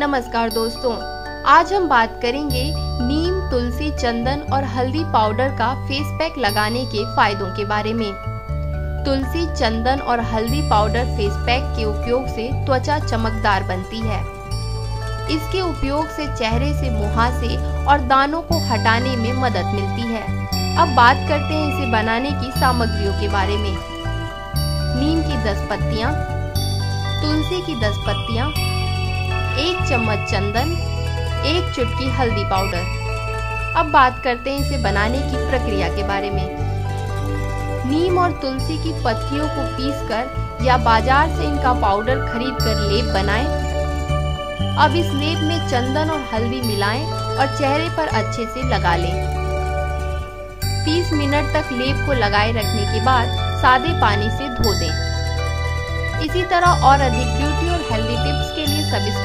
नमस्कार दोस्तों, आज हम बात करेंगे नीम, तुलसी, चंदन और हल्दी पाउडर का फेस पैक लगाने के फायदों के बारे में। तुलसी, चंदन और हल्दी पाउडर फेस पैक के उपयोग से त्वचा चमकदार बनती है। इसके उपयोग से चेहरे से मुहासे और दानों को हटाने में मदद मिलती है। अब बात करते हैं इसे बनाने की सामग्रियों के बारे में। नीम की 10 पत्तियाँ, तुलसी की 10 पत्तियाँ एक चम्मच चंदन, एक चुटकी हल्दी पाउडर। अब बात करते हैं इसे बनाने की प्रक्रिया के बारे में। नीम और तुलसी की पत्तियों को पीसकर या बाज़ार से इनका पाउडर खरीद कर लेप बनाएँ। अब इस लेप में चंदन और हल्दी मिलाएँ और चेहरे पर अच्छे से लगा लें। 30 मिनट तक लेप को लगाए रखने के बाद सादे पानी से धो दें। इसी तरह और अधिक ब्यूटी